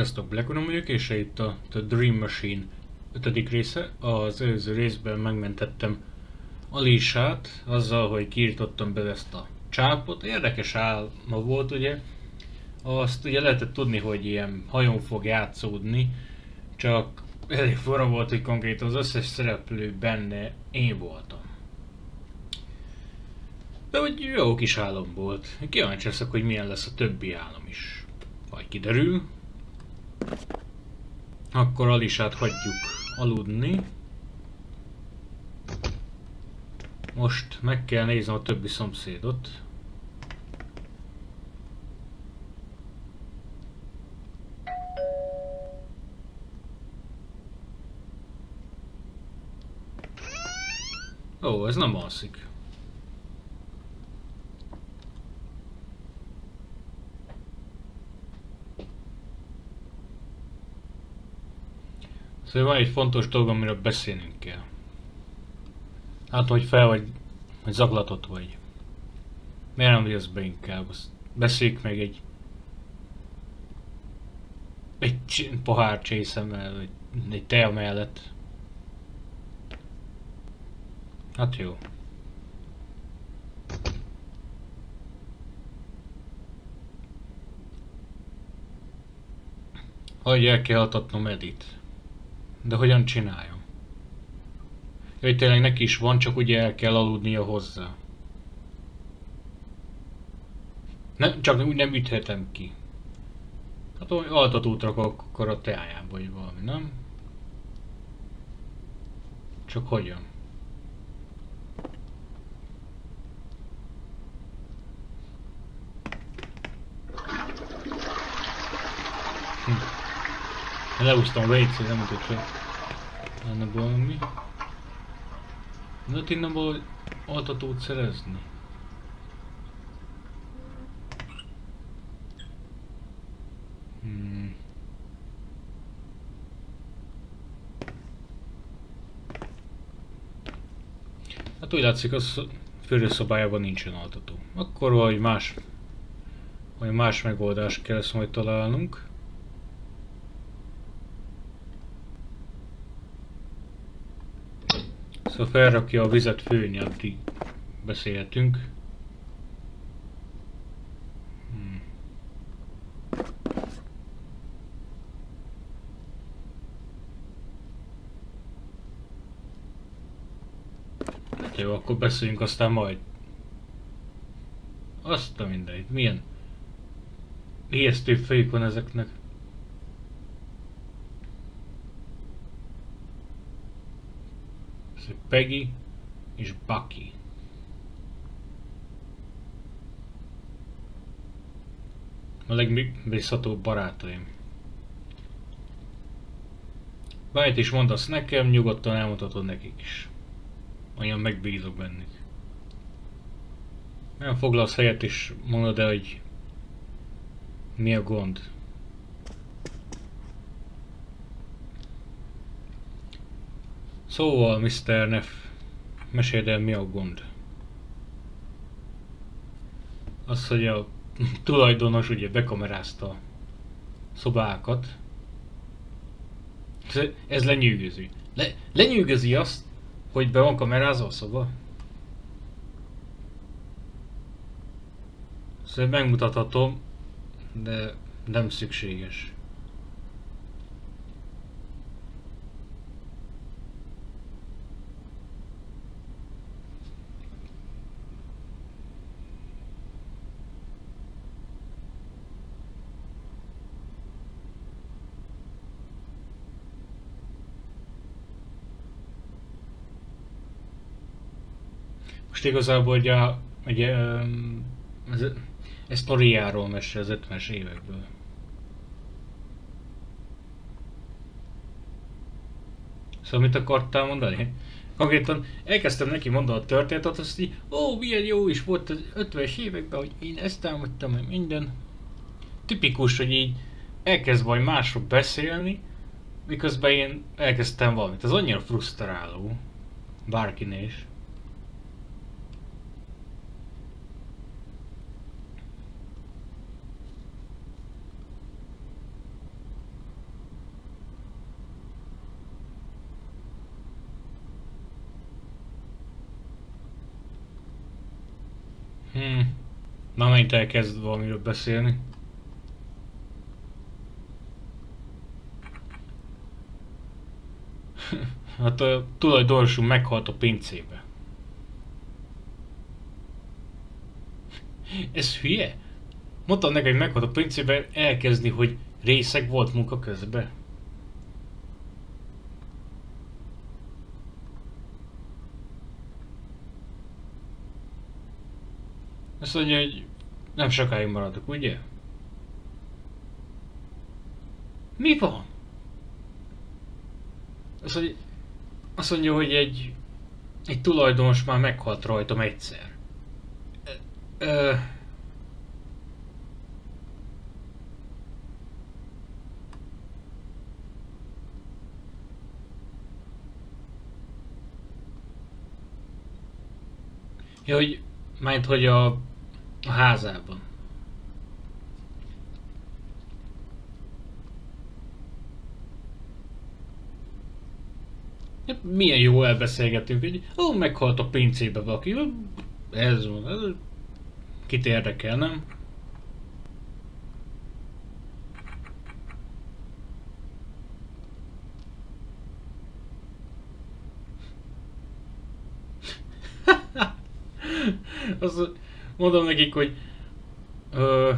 Sziasztok, Black Uno vagyok, és itt a The Dream Machine ötödik része. Az előző részben megmentettem Alisát azzal, hogy kiirtottam be ezt a csápot. Érdekes álma volt, ugye. Azt ugye lehetett tudni, hogy ilyen hajón fog játszódni, csak elég forra volt, hogy konkrétan az összes szereplő benne én voltam. De hogy jó kis álom volt. Kíváncsi leszek, hogy milyen lesz a többi álom is. Vagy kiderül. Akkor Alisát hagyjuk aludni. Most meg kell néznem a többi szomszédot. Ó, ez nem alszik. Szóval van egy fontos dolog, amiről beszélnünk kell. Hát, hogy fel vagy, hogy zaklatott vagy. Miért nem jössz be inkább? Azt beszéljük meg egy egy pohár csészemmel, vagy egy tea mellett. Hát jó. Hogy el kell adnom Edit. De hogyan csináljam? Hogy tényleg neki is van, csak ugye el kell aludnia hozzá. Nem, csak úgy nem üthetem ki. Hát hogy altatót rakok akkor a teájába, vagy valami, nem? Csak hogyan? Hm. Leúsztam a weights hogy nem mutat fel. Lenne valami. Lehet innen valahogy altatót szerezni. Hmm. Hát úgy látszik, az fürdőszobájában nincsen altató. Akkor vagy más, vagy más megoldást kell ezt majd találnunk. Szóval felrakja a vizet főni, addig beszélhetünk. Hmm. Hát jó, akkor beszéljünk aztán majd. Azt a mindegy, milyen ijesztő fejük van ezeknek. Peggy és Bucky. A legbízhatóbb barátaim. Bármit is mondasz nekem, nyugodtan elmondhatod nekik is. Olyan megbízok bennük. Nem foglalsz helyet is mondod el, hogy mi a gond. Szóval, Mr. Neff, meséld el mi a gond. Az, hogy a tulajdonos ugye bekamerázta szobákat. Ez lenyűgöző. Le, lenyűgözi azt, hogy be van kamerázva a szoba? Szóval megmutathatom, de nem szükséges. Most igazából ugye, ugye ez, ez sztoriáról mesél az 50-es évekből. Szóval mit akartál mondani? Konkrétan elkezdtem neki mondani a történetet, azt így, ó, milyen jó is volt az 50-es években, hogy én ezt támadtam, meg minden. Tipikus, hogy így elkezd majd másról beszélni, miközben én elkezdtem valamit. Ez annyira frusztráló. Bárkinél is. Hmm. Na, megint elkezd valamiről beszélni. hát a tulajdonosunk meghalt a pincébe. Ez hülye? Mondtam neked, hogy meghalt a pincébe, elkezdi, hogy részeg volt munka közben. Azt mondja, hogy nem sokáig maradok, ugye? Mi van? Azt mondja, azt mondja hogy egy, egy tulajdonos már meghalt rajtam egyszer. Ö, ö, Ja, hogy, mert hogy a a házában. Milyen jó elbeszélgetünk, hogy ó, meghalt a pincébe valaki. Ez van, ez kit érdekel, nem? az, mondom nekik, hogy ö,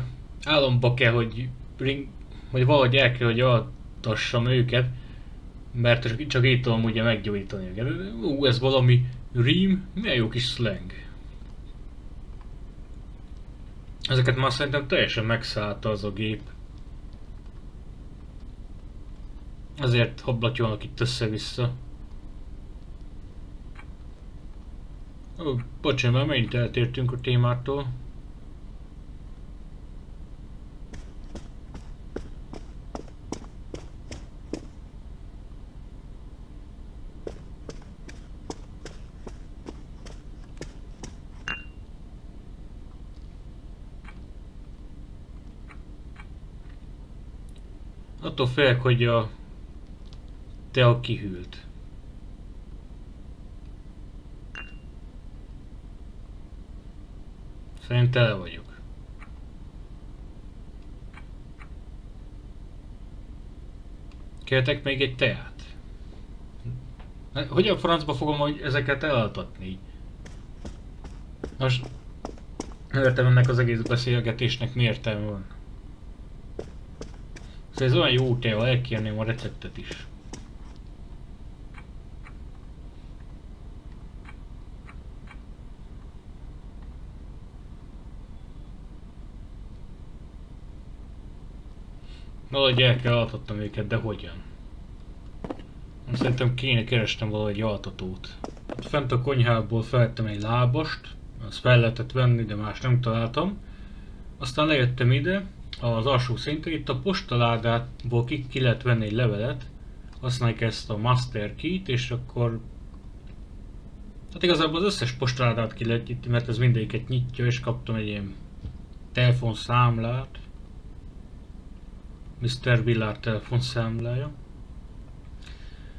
álomba kell, hogy, ring, hogy valahogy el kell, hogy altassam őket, mert csak így tudom ugye meggyógyítani őket. Ú, ez valami rím, milyen jó kis slang. Ezeket már szerintem teljesen megszállta az a gép. Azért hablatyolnak itt össze-vissza. Ó, bocsánat, már megint eltértünk a témától. Attól félek, hogy a te a kihűlt. Szerintem tele vagyok. Kértek még egy teát? Hogy a francba fogom hogy ezeket elaltatni? Most értem ennek az egész beszélgetésnek mi értelme van. Szóval ez olyan jó tea, elkérném a receptet is. Valahogy el kell altattam őket, de hogyan? Szerintem kéne kerestem valahogy altatót. Hát fent a konyhából felvettem egy lábast, azt fel lehetett venni, de más nem találtam. Aztán lejöttem ide, az alsó szintre, itt a postaládából ki, ki lehet venni egy levelet, használjuk ezt a master key-t, és akkor Hát igazából az összes postaládát ki lehet nyitni, mert ez mindegyiket nyitja, és kaptam egy ilyen telefonszámlát. Mr. Villard telefonszámlája.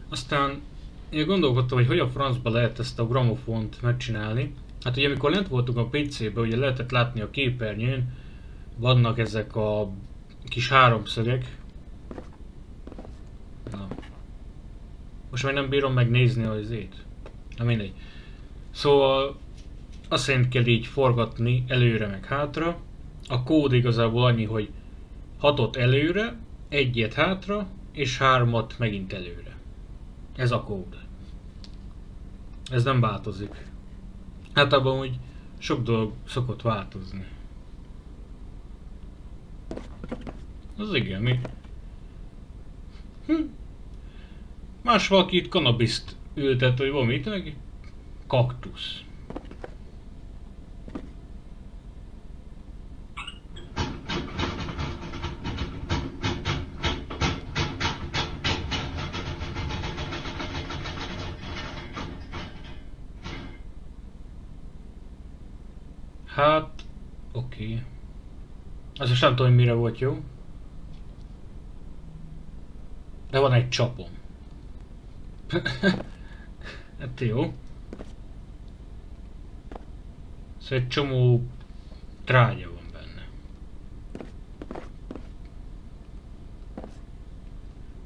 Aztán én gondolkodtam, hogy hogy a francba lehet ezt a gramofont megcsinálni. Hát ugye amikor lent voltunk a PC-be, ugye lehetett látni a képernyőn, vannak ezek a kis háromszögek. Most már nem bírom megnézni az ét. Na mindegy. Szóval azt szerint kell így forgatni előre meg hátra. A kód igazából annyi, hogy hatot előre, egyet hátra, és hármat megint előre. Ez a kód. Ez nem változik. Általában úgy sok dolog szokott változni. Az igen, mi? Hm. Más valaki itt kanabiszt ültet, vagy valamit, meg kaktusz. Hát, oké. Az most nem tudom, hogy mire volt jó. De van egy csapom. hát jó. Szóval egy csomó trágya van benne.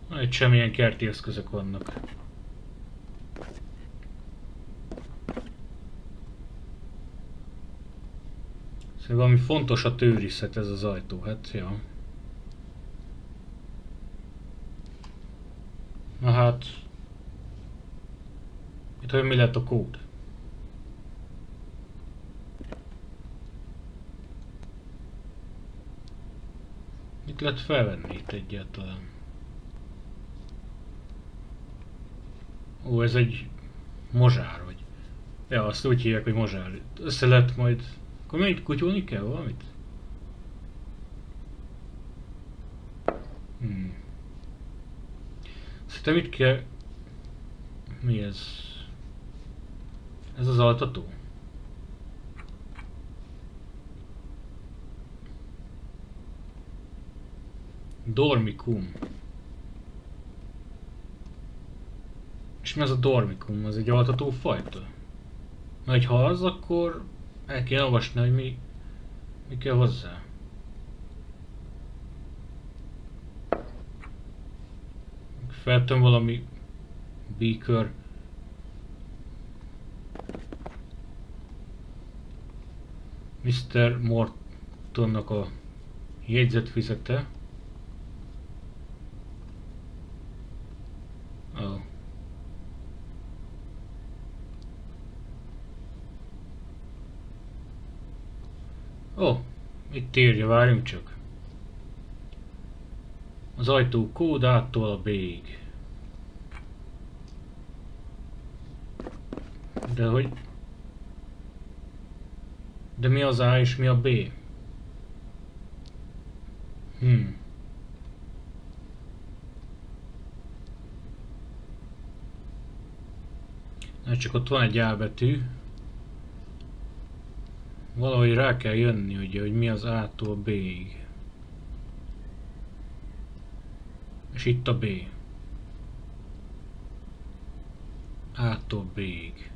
Na, itt semmilyen kerti eszközök vannak. Szóval valami fontos a tőriszet ez az ajtó, hát ja. Na hát... Itt hogy mi lett a kód? Mit lehet felvenni itt egyáltalán? Ó, ez egy mozsár, vagy... Ja, azt úgy hívják, hogy mozsár. Össze lehet majd... Akkor még kutyulni kell valamit? Hmm. Szerintem itt kell... Mi ez? Ez az altató? Dormicum. És mi az a Dormicum? Az egy altató fajta? Mert ha az, akkor el kell olvasni, hogy mi, mi kell hozzá. Feltem valami beaker. Mr. Mortonnak a jegyzetfizete. Oh. Ó, itt írja, várjunk csak. Az ajtó kód áttól a B-ig. De hogy... De mi az A és mi a B? Hmm. Na csak ott van egy A betű. Valahogy rá kell jönni, ugye, hogy mi az A-tól B-ig. És itt a B. A-tól B-ig.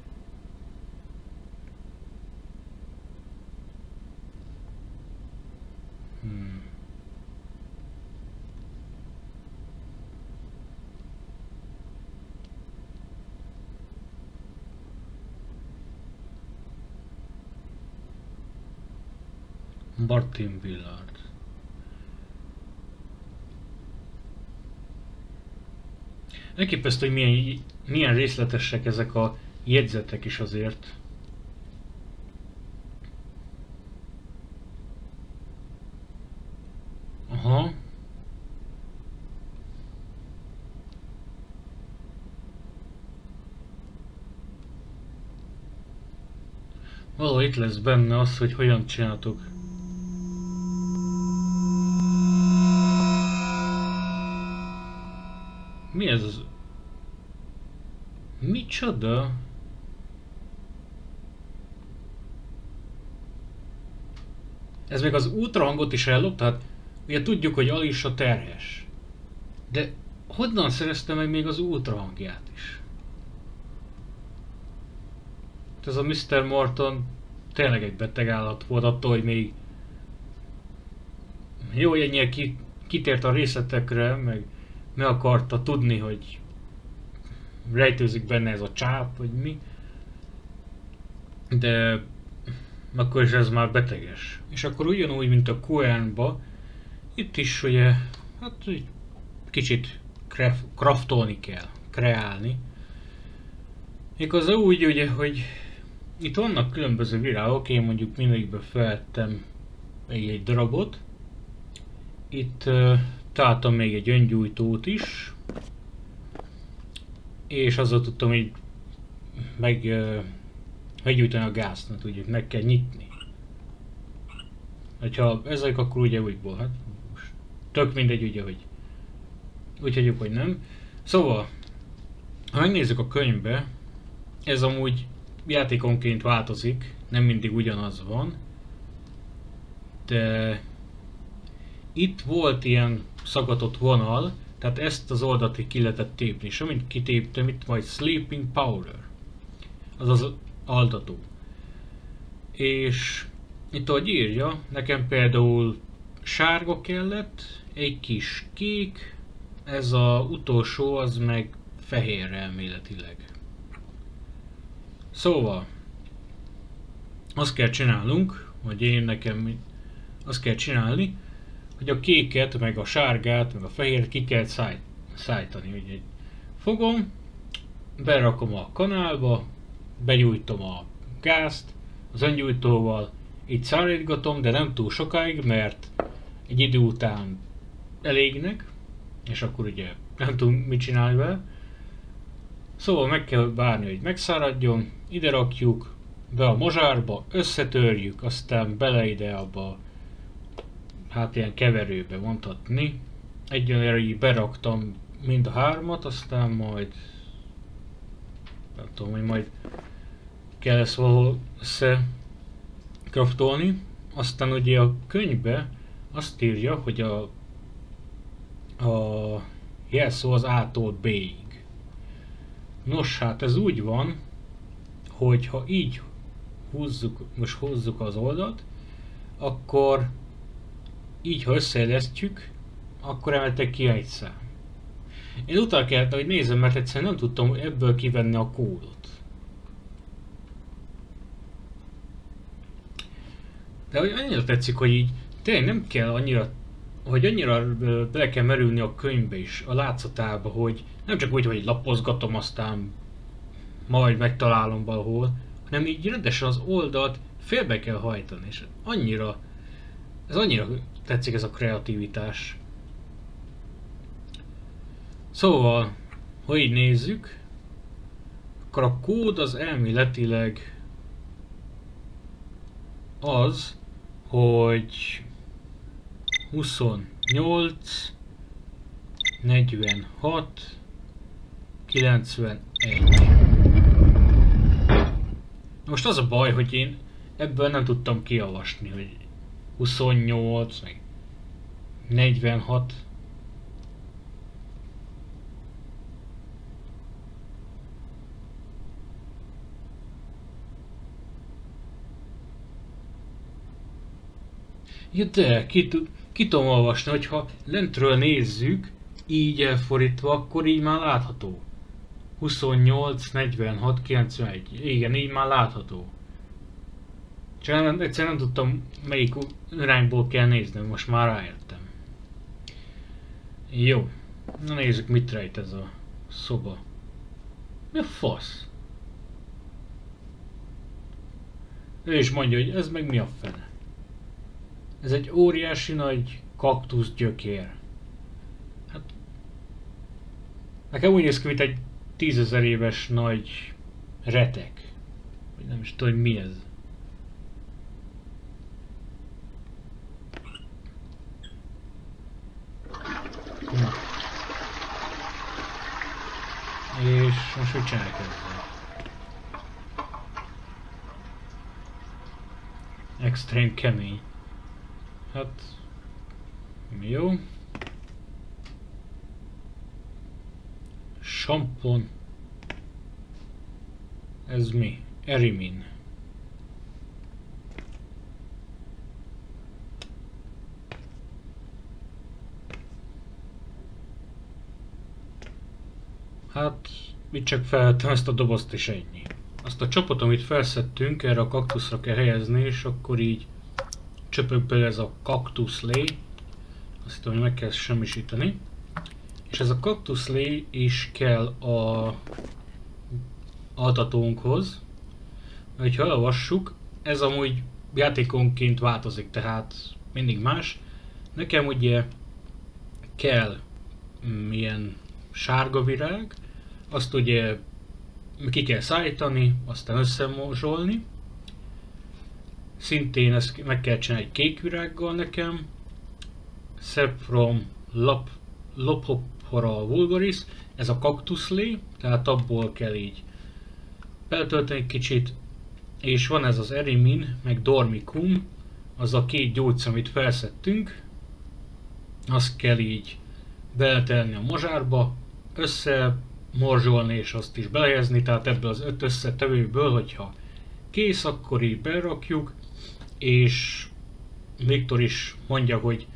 Hmm. Martin Willard. Elképesztő, hogy milyen, milyen részletesek ezek a jegyzetek is azért. Aha. Való itt lesz benne az, hogy hogyan csináltok Micsoda? Ez még az ultrahangot is ellopta? Hát ugye tudjuk, hogy Alisa terhes. De honnan szerezte meg még az ultrahangját is? Hát ez a Mr. Morton tényleg egy beteg állat volt attól, hogy még jó, hogy ennyire kitért a részletekre, meg meg akarta tudni, hogy rejtőzik benne ez a csáp, vagy mi. De akkor is ez már beteges. És akkor ugyanúgy, mint a Coenba, itt is ugye, hát egy kicsit kraftolni kell, kreálni. Igaz úgy ugye, hogy itt vannak különböző virágok, én mondjuk mindegyikbe feltem egy, egy darabot. Itt találtam még egy öngyújtót is, és azzal tudtam így meg, uh, meggyújtani a gázt, mert ugye meg kell nyitni. Ha ezek, akkor ugye újból, hát most tök mindegy ugye, hogy úgy hagyjuk, hogy nem. Szóval, ha megnézzük a könyvbe, ez amúgy játékonként változik, nem mindig ugyanaz van, de itt volt ilyen szagatott vonal, tehát ezt az oldalt ki lehetett tépni, és amint kitéptem, itt majd Sleeping Powder, az az altató. És itt ahogy írja, nekem például sárga kellett, egy kis kék, ez a utolsó az meg fehér elméletileg. Szóval, azt kell csinálnunk, vagy én nekem azt kell csinálni, hogy a kéket, meg a sárgát, meg a fehéret ki kell száj, szájtani. Ugye fogom, berakom a kanálba, begyújtom a gázt, az öngyújtóval, így szállítgatom, de nem túl sokáig, mert egy idő után elégnek, és akkor ugye nem tudom mit csinálni vele. Szóval meg kell várni, hogy megszáradjon, ide rakjuk, be a mozsárba, összetörjük, aztán bele ide abba, hát ilyen keverőbe mondhatni. Egyenlőre így beraktam mind a hármat, aztán majd nem tudom, hogy majd kell ezt valahol össze kraftolni. Aztán ugye a könyvbe azt írja, hogy a, a jelszó az A-tól B-ig. Nos, hát ez úgy van, hogy ha így húzzuk, most húzzuk az oldalt, akkor így, ha összeélesztjük, akkor emeltek ki egy szám. Én utal kellett, hogy nézem, mert egyszerűen nem tudtam ebből kivenni a kódot. De hogy annyira tetszik, hogy így tényleg nem kell annyira, hogy annyira bele kell merülni a könyvbe is, a látszatába, hogy nem csak úgy, hogy lapozgatom, aztán majd megtalálom valahol, hanem így rendesen az oldalt félbe kell hajtani, és annyira, ez annyira tetszik ez a kreativitás. Szóval, ha így nézzük, akkor a kód az elméletileg az, hogy 28, 46, 91. Most az a baj, hogy én ebből nem tudtam kiavasni, hogy 28, meg 46. Ja de, ki, ki tudom olvasni, hogyha lentről nézzük, így elforítva, akkor így már látható. 28, 46, 91. Igen, így már látható. Csak nem, egyszerűen nem tudtam melyik irányból kell nézni, most már ráértem. Jó. Na nézzük mit rejt ez a szoba. Mi a fasz? Ő is mondja, hogy ez meg mi a fene. Ez egy óriási nagy kaktusz gyökér. Hát... Nekem úgy néz ki, mint egy tízezer éves nagy retek. Nem is tudom, hogy mi ez. Na. És most mit csinálják ezzel? Extrém kemény. Hát... Jó. Sampon. Ez mi? Erimin. Mit csak felhettem ezt a dobozt és ennyi. Azt a csapot, amit felszettünk, erre a kaktuszra kell helyezni, és akkor így csöpög be ez a kaktuszlé. Azt hiszem, hogy meg kell semmisíteni. És ez a kaktuszlé is kell a adatónkhoz. Mert ha elolvassuk, ez amúgy játékonként változik, tehát mindig más. Nekem ugye kell milyen sárga virág, azt ugye ki kell szállítani, aztán összemozsolni. Szintén ezt meg kell csinálni egy kék virággal nekem. Saffron lap, Lophopora vulgaris, ez a kaktuszlé, tehát abból kell így beltölteni egy kicsit. És van ez az Erimin, meg Dormicum, az a két gyógyszer, amit felszettünk. Azt kell így beletelni a mozsárba, összemorzsolni és azt is belejezni, tehát ebből az öt összetevőből, hogyha kész, akkor így berakjuk, és Viktor is mondja, hogy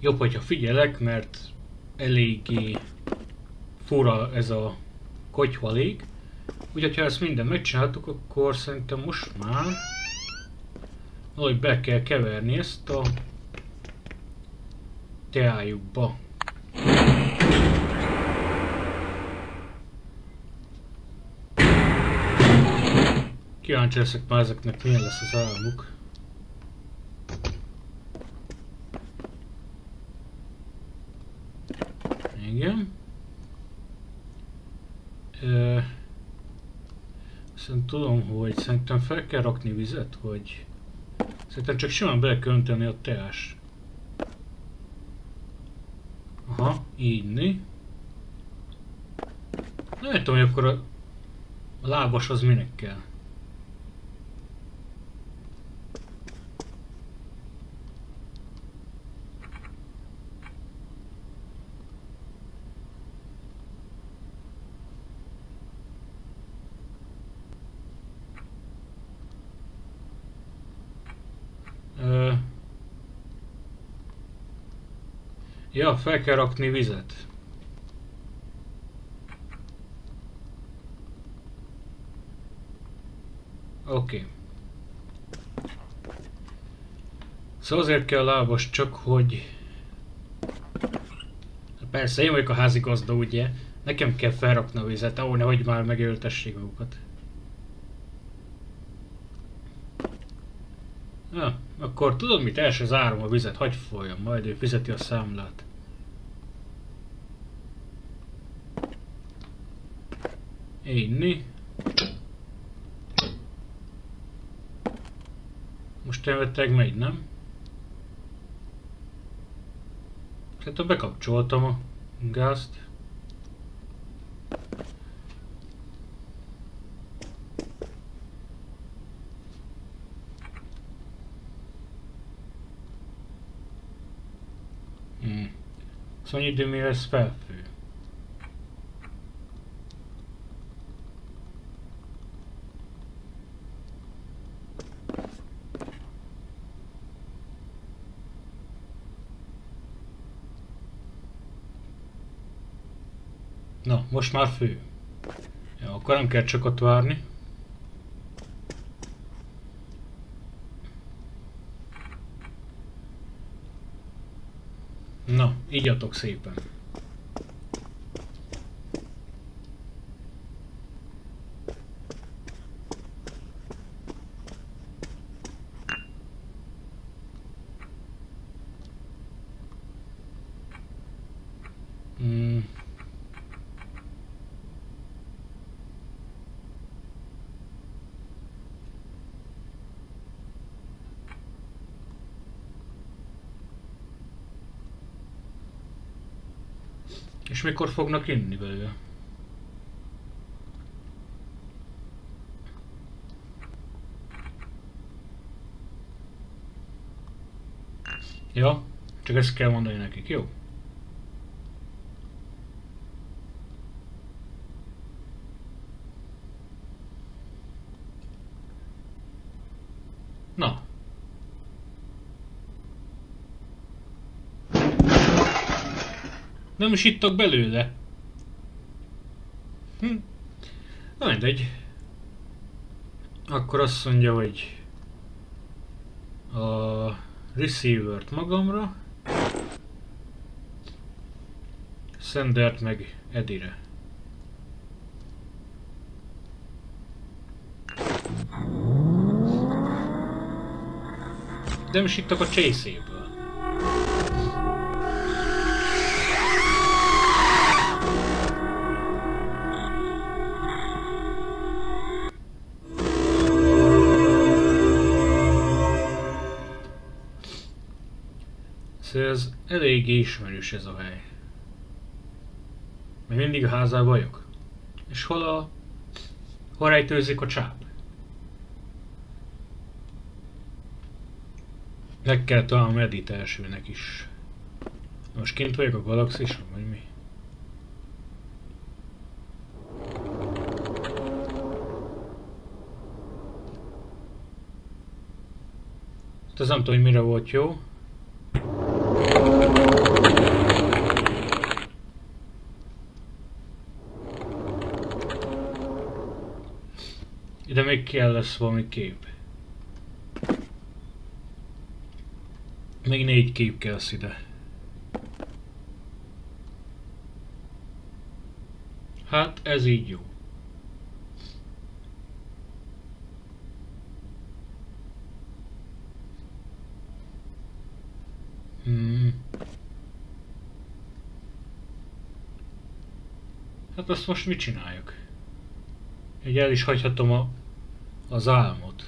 jobb, hogyha figyelek, mert eléggé fura ez a kotyvalék. Úgyhogy ha ezt minden megcsináltuk, akkor szerintem most már valahogy be kell keverni ezt a teájukba. Kíváncsi leszek már ezeknek milyen lesz az álmuk. Igen. Ö, szerintem tudom, hogy szerintem fel kell rakni vizet, hogy szerintem csak simán bele kell önteni a teás. Aha, így né. Nem tudom, hogy akkor a lábas az minek kell. Ja, fel kell rakni vizet. Oké. Okay. Szóval azért kell lábas csak, hogy... Persze, én vagyok a házigazda, ugye? Nekem kell felrakni a vizet, ahol nehogy már megöltessék magukat. Ja, akkor tudod mit? első zárom a vizet, hagyj folyjon, majd ő fizeti a számlát. Inni. Most elvettek megy, nem? Hát bekapcsoltam a gázt. Hmm. Szóval idő mi lesz felfő. Na, most már fő. Ja, akkor nem kell csak ott várni. Na, igyatok szépen. És mikor fognak inni belőle? Ja, csak ezt kell mondani nekik, jó? Na, Nem is ittak belőle. Hm. Na mindegy. Akkor azt mondja, hogy a receiver-t magamra, Sendert meg Edire. De is ittak a chase Szóval eléggé ismerős ez a hely. Még mindig a házában vagyok. És hol a... Hol rejtőzik a csáp? Meg kell találnom Edit elsőnek is. Most kint vagyok a galaxison, vagy mi? Hát ez nem tudom, hogy mire volt jó. Ide még kell lesz valami kép. Még négy kép kell ide. Hát ez így jó. Hmm. Hát azt most mit csináljuk? Egy el is hagyhatom a, az álmot.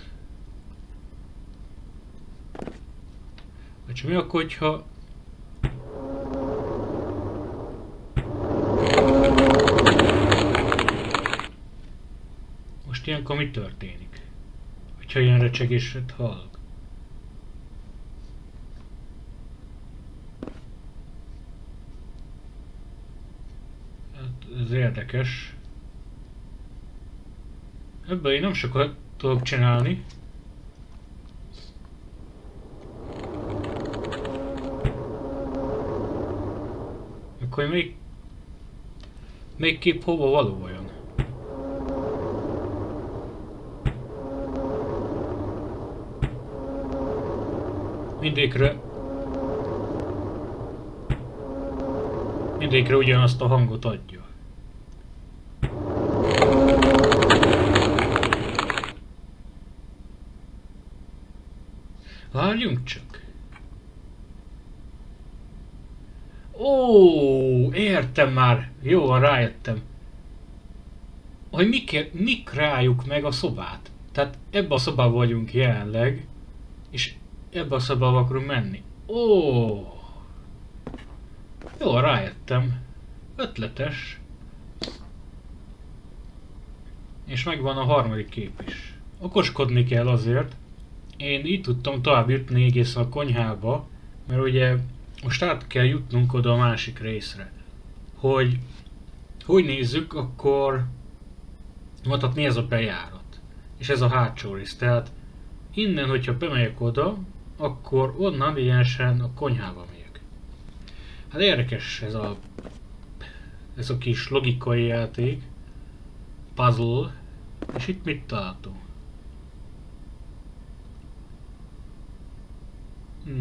Vagy mi akkor, hogyha... Most ilyenkor mi történik? Hogyha ilyen recsegéset hallok. Hát ez érdekes. Ebből én nem sokat tudok csinálni. Akkor még... Még kép hova való vajon? Mindékre... Mindékre ugyanazt a hangot adja. Várjunk csak. Értem már. Jó, van, rájöttem. Hogy mik, mik rájuk meg a szobát. Tehát ebbe a szobában vagyunk jelenleg, és ebbe a szobába akarunk menni. Ó! Jó, rájöttem. Ötletes. És megvan a harmadik kép is. Okoskodni kell azért. Én így tudtam tovább jutni egészen a konyhába, mert ugye most át kell jutnunk oda a másik részre. Hogy hogy nézzük, akkor mondhatni ez a bejárat. És ez a hátsó rész. Tehát innen, hogyha bemegyek oda, akkor onnan egyenesen a konyhába megyek. Hát érdekes ez a ez a kis logikai játék. Puzzle. És itt mit találtunk? Hm.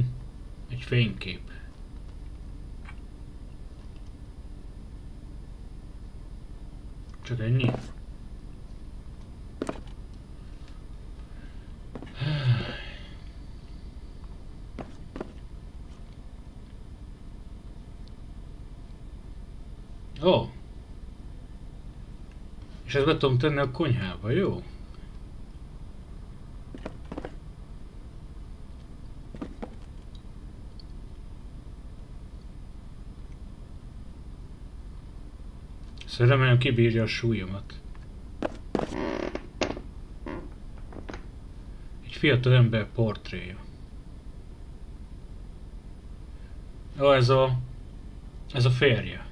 Egy fénykép. Csak ennyi? Ó. Oh. És ezt be tudom tenni a konyhába, jó? Remélem kibírja a súlyomat. Egy fiatal ember portréja. Ó, ez a... Ez a férje.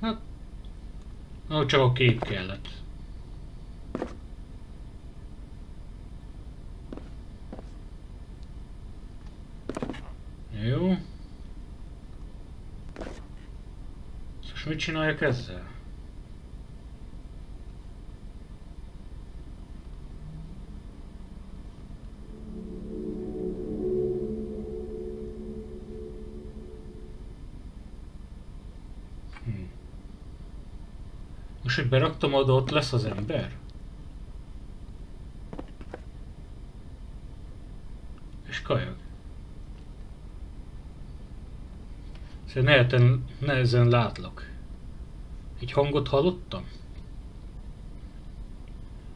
Hát... Ó, csak a kép kellett. Jó. Most mit csináljak ezzel? Hm. Most, hogy beraktam oda, ott lesz az ember? És kajak. Szóval nehezen, nehezen látlak. Egy hangot hallottam?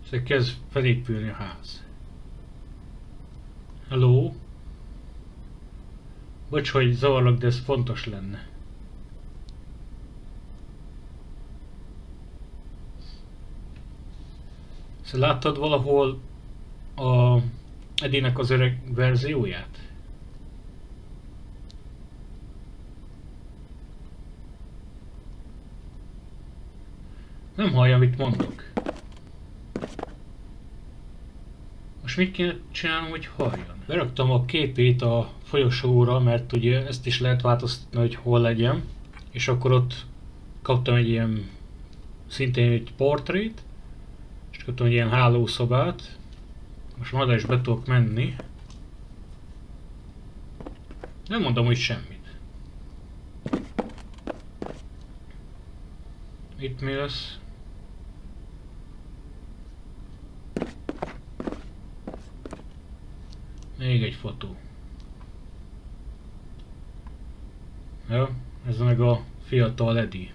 Szóval kezd felépülni a ház. Hello? Bocs, hogy zavarlak, de ez fontos lenne. Szóval láttad valahol a Edinek az öreg verzióját? Nem hallja, amit mondok. Most mit kéne csinálnom, hogy halljon? Beraktam a képét a folyosóra, mert ugye ezt is lehet változtatni, hogy hol legyen. És akkor ott kaptam egy ilyen, szintén egy portrét, és kaptam egy ilyen hálószobát. Most majd is be tudok menni. Nem mondom, hogy semmit. Itt mi lesz? Még egy fotó. Ja, ez meg a fiatal Edi.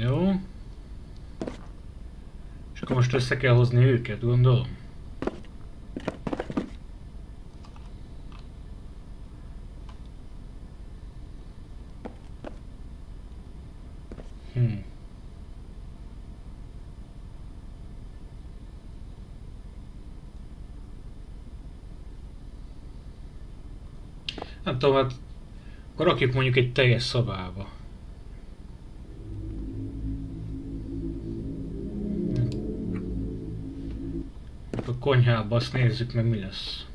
Jó. És akkor most össze kell hozni őket, gondolom. Nem tudom, hát akkor rakjuk mondjuk egy teljes szobába. A konyhába azt nézzük meg mi lesz.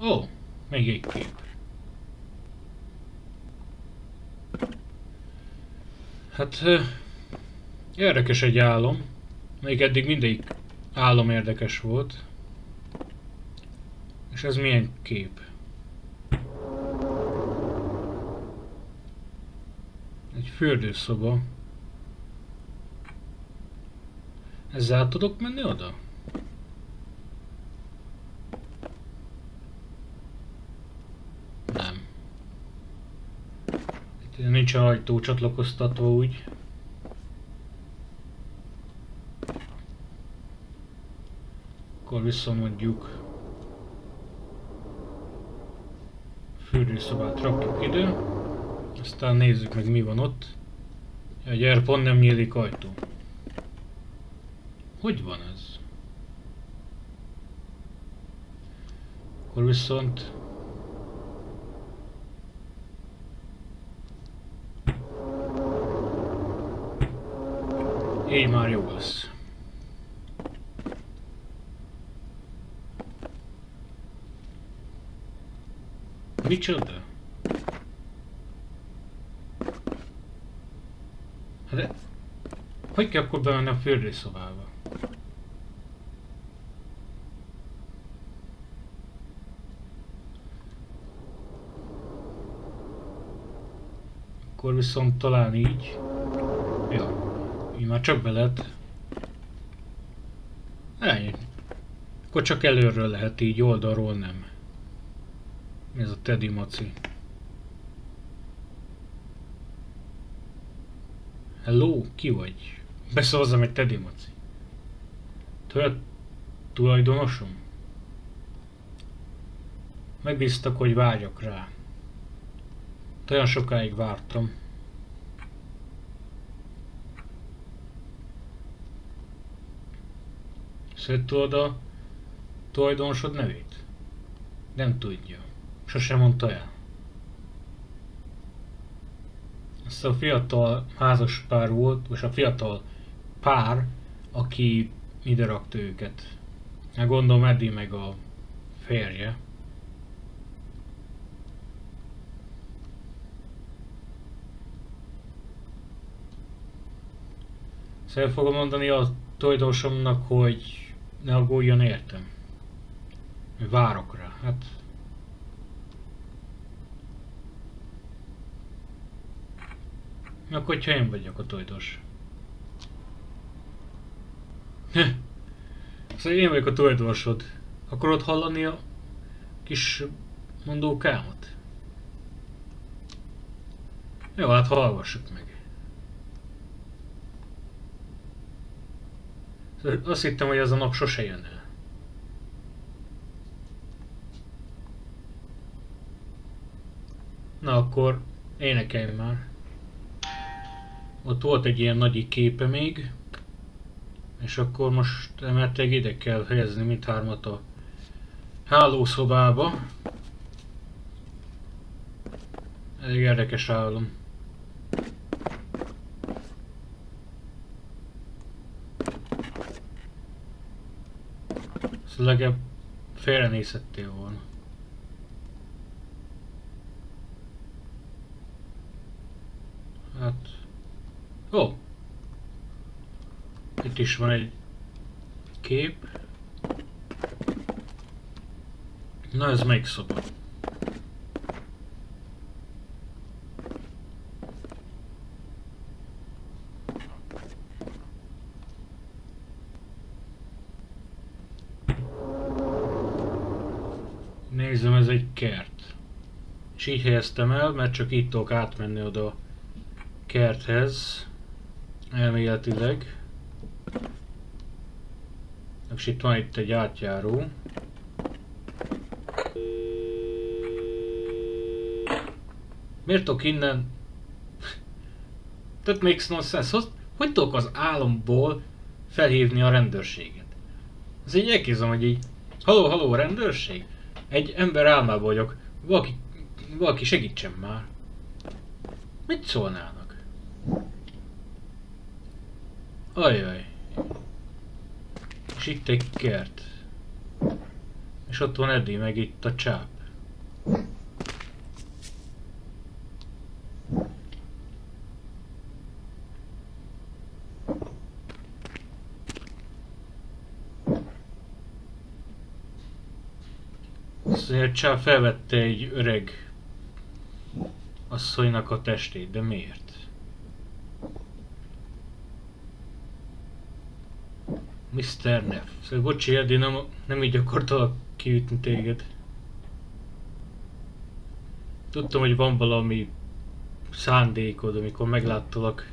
Ó, oh, még egy kép. Hát Érdekes egy álom. Még eddig mindig álom érdekes volt. És ez milyen kép? Egy fürdőszoba. Ezzel tudok menni oda? Nem. Itt nincs ajtó csatlakoztatva úgy. Akkor visszamondjuk fürdőszobát rakjuk ide. Aztán nézzük meg mi van ott. Ja, gyere, pont nem nyílik ajtó. Hogy van ez? Akkor viszont így már jó lesz. Micsoda? Hát de... Hogy kell akkor bemenni a fürdőszobába? Akkor viszont talán így. Ja, így már csak be lehet. Ennyi. Akkor csak előről lehet így, oldalról nem. Mi ez a Teddy Maci? Hello, ki vagy? Beszózzam egy Teddy Maci. Te tulajdonosom? Megbíztak, hogy vágyok rá. Olyan sokáig vártam. Szed tudod a tulajdonosod nevét? Nem tudja. Sose mondta el. Ez a fiatal házas pár volt, és a fiatal pár, aki ide rakta őket. Hát gondolom Eddie meg a férje. Szóval fogom mondani a tulajdonosomnak, hogy ne aggódjon értem. Várok rá. Hát Akkor hogyha én vagyok a tulajdonos. Szóval én vagyok a tulajdonosod. Akarod hallani a kis mondókámat? Jó, hát hallgassuk meg. Azt hittem, hogy ez a nap sose jön el. Na akkor énekelj már. Ott volt egy ilyen nagy képe még. És akkor most emeltek ide kell helyezni mindhármat a hálószobába. Elég érdekes álom. Ezt legalább félrenézhettél volna. Hát... Ó! Oh. Itt is van egy kép. Na ez melyik szoba? Nézem, ez egy kert. És így helyeztem el, mert csak itt tudok átmenni oda a kerthez. Elméletileg. És itt van itt egy átjáró. Miért tudok innen... That makes no sense. Hogy, hogy tudok az álomból felhívni a rendőrséget? Ez így elképzelem, hogy így... Haló, haló, rendőrség? Egy ember álmában vagyok. Valaki, valaki segítsen már. Mit szólnának? Ajaj. És itt egy kert. És ott van Eddie, meg itt a csáp. Azért Csá felvette egy öreg asszonynak a testét, de miért? Mr. Neff. Szóval bocsi, Eddie, nem, nem így akartalak kiütni téged. Tudtam, hogy van valami szándékod, amikor megláttalak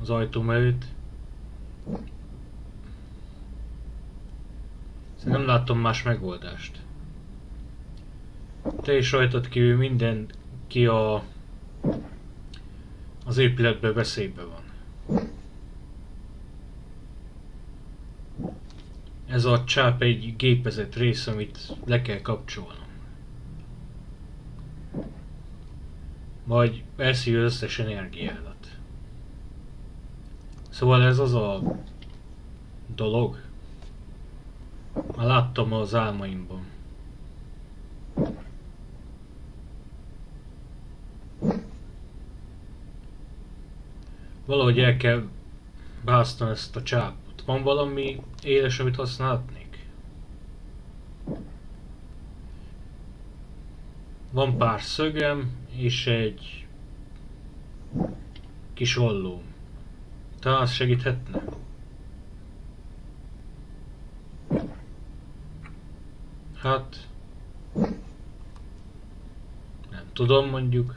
az ajtóm előtt. Szóval nem látom más megoldást. Te is rajtad kívül minden ki a az épületben veszélyben van. Ez a csáp egy gépezet rész, amit le kell kapcsolnom. Majd elszi az összes energiádat. Szóval ez az a dolog. Már láttam az álmaimban. Valahogy el kell básztani ezt a Van valami éles, amit használhatnék? Van pár szögem és egy kis ollóm. Talán az segíthetne? Hát... Nem tudom mondjuk.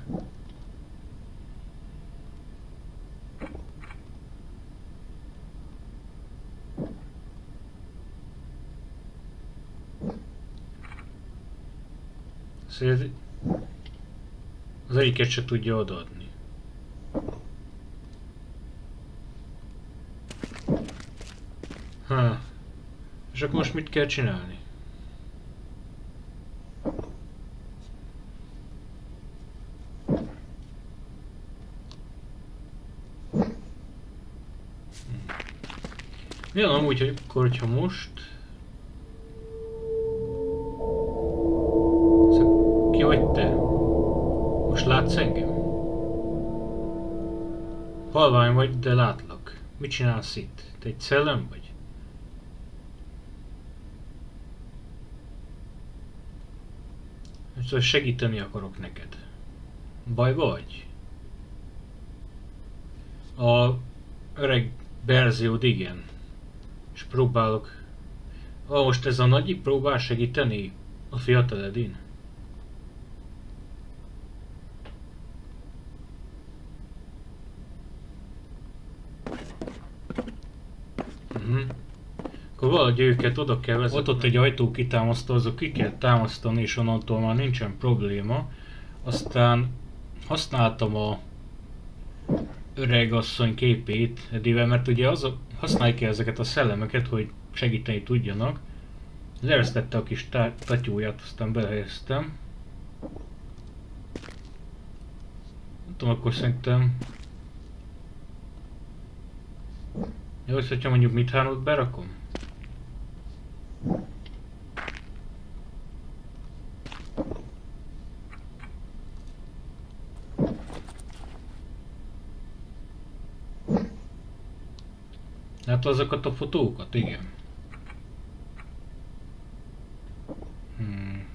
Szóval az egyiket se tudja odaadni. Ha. És akkor most mit kell csinálni? Ja, amúgy, hogy akkor, hogyha most Halvány vagy, de látlak. Mit csinálsz itt? Te egy szellem vagy? Szóval segíteni akarok neked. Baj vagy? A öreg verziód igen. És próbálok... Ah, most ez a nagyi próbál segíteni a fiatal Edin? Valahogy őket oda kell vezetni. Ott, ott egy ajtó kitámasztó, azok ki kell támasztani, és onnantól már nincsen probléma. Aztán használtam a öreg asszony képét Edivel, mert ugye az a, használják ki ezeket a szellemeket, hogy segíteni tudjanak. Leeresztette a kis tatyóját, aztán belehelyeztem. Nem tudom, akkor szerintem... Jó, hogyha mondjuk mit hánot berakom? Hát azokat a fotókat, igen. Hmm.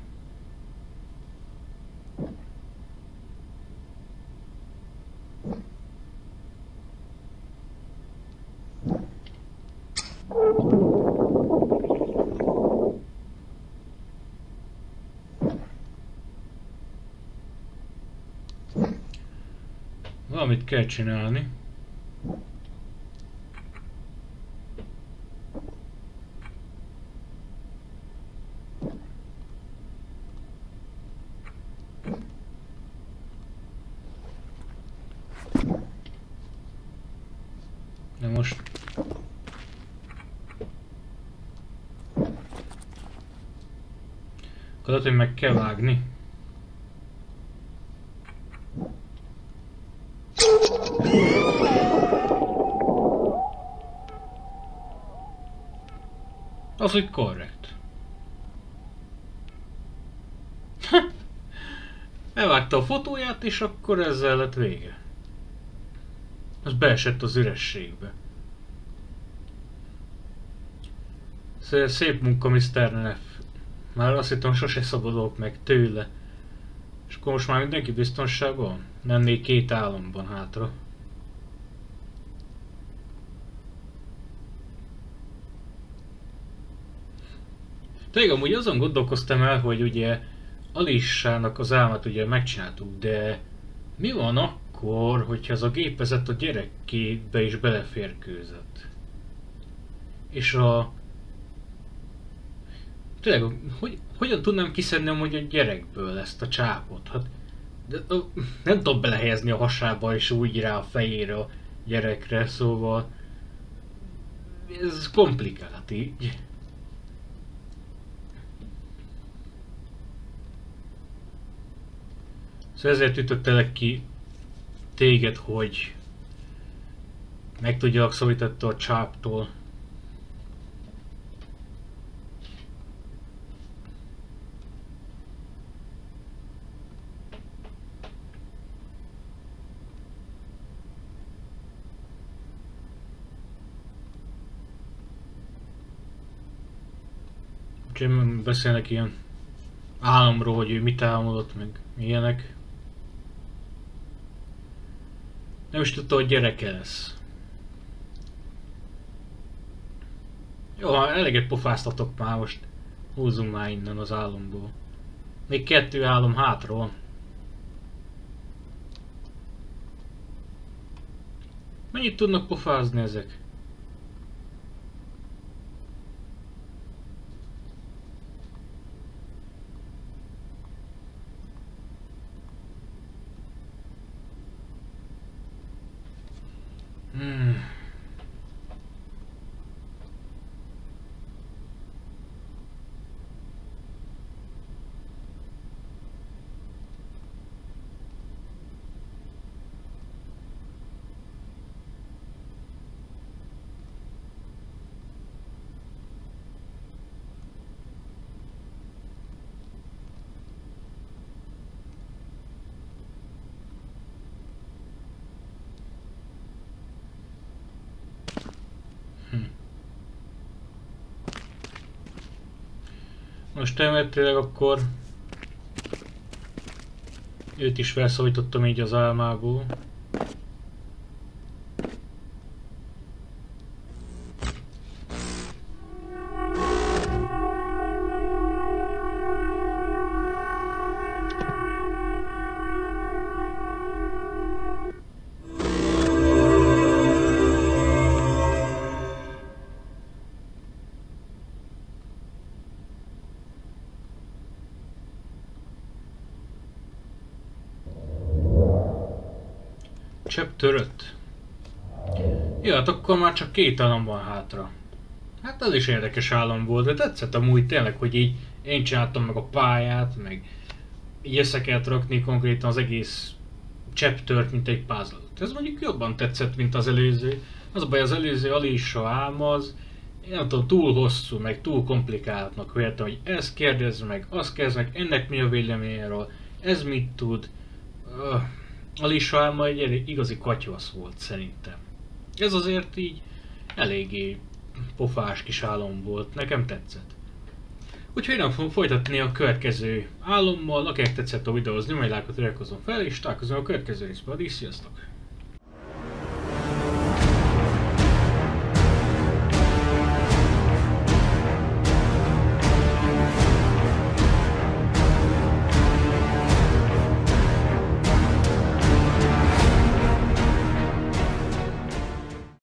Valamit kell csinálni. Tudod, hogy meg kell vágni? Az, hogy korrekt. Elvágta a fotóját, és akkor ezzel lett vége. Az beesett az ürességbe. Szép munka, Mr. Neff. Már azt hittem, sose szabadulok meg tőle. És akkor most már mindenki biztonságban? Még két államban hátra. Tényleg amúgy azon gondolkoztam el, hogy ugye Alissának az álmát ugye megcsináltuk, de mi van akkor, hogyha ez a gépezet a gyerekébe is beleférkőzött? És a tényleg, hogy, hogyan tudnám kiszedni hogy a gyerekből ezt a csápot? Hát, de, nem tudom belehelyezni a hasába és úgy rá a fejére a gyerekre, szóval ez komplikált így. Szóval ezért ütöttelek ki téged, hogy meg tudjalak szólította a csáptól. Úgyhogy beszélnek ilyen álomról, hogy ő mit álmodott, meg ilyenek. Nem is tudta, hogy gyereke lesz. Jó, eleget pofáztatok már most. Húzzunk már innen az álomból. Még kettő álom hátra van. Mennyit tudnak pofázni ezek? Most elméletileg akkor őt is felszólítottam így az álmából. Csöpp törött. Jó, hát akkor már csak két állam van hátra. Hát az is érdekes állam volt, de tetszett amúgy tényleg, hogy így én csináltam meg a pályát, meg így össze kellett rakni konkrétan az egész chaptert, mint egy puzzle Ez mondjuk jobban tetszett, mint az előző. Az a baj, az előző Alisa ám az, én nem tudom, túl hosszú, meg túl komplikáltnak véltem, hogy ezt kérdez meg, azt kérdez meg, ennek mi a véleményéről, ez mit tud. Uh, Alisa álma egy igazi katyvasz volt szerintem. Ez azért így eléggé pofás kis álom volt, nekem tetszett. Úgyhogy nem fogom folytatni a következő álommal, akinek tetszett a videóhoz, nyomj lájkot, iratkozzon fel, és találkozom a következő részben. Addig sziasztok!